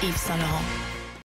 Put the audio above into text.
Yves Saint Laurent.